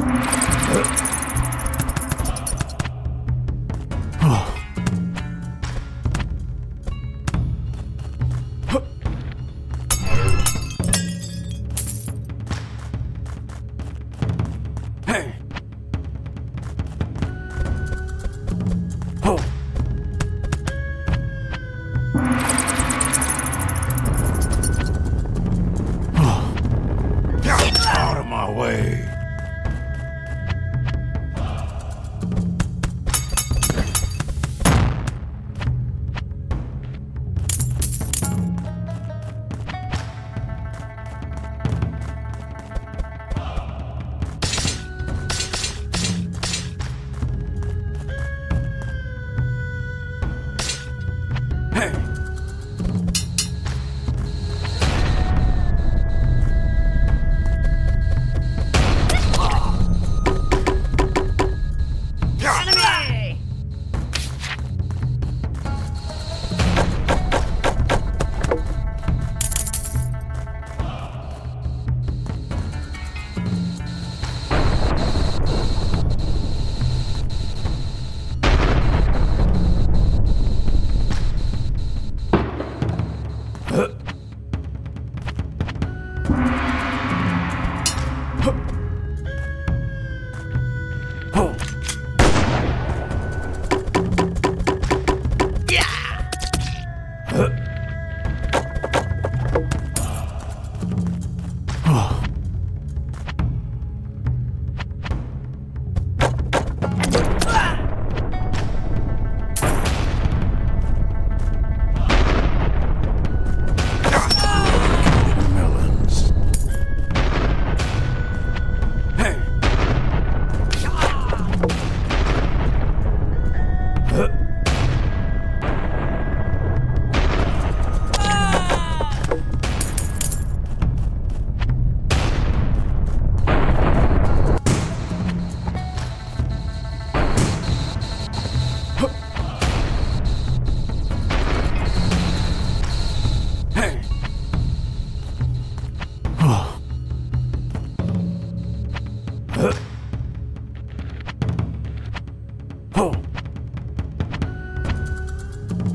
Hey.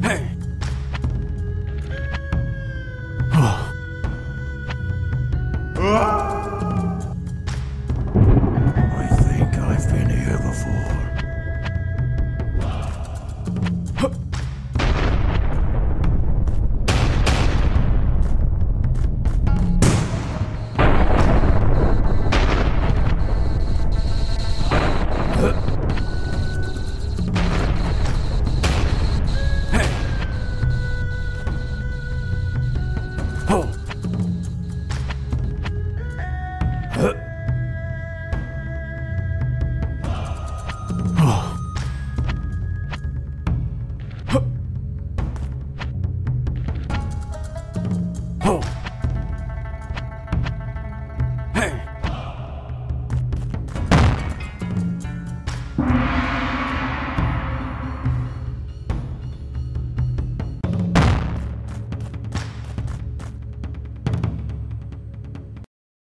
Hey! I think I've been here before. Huh.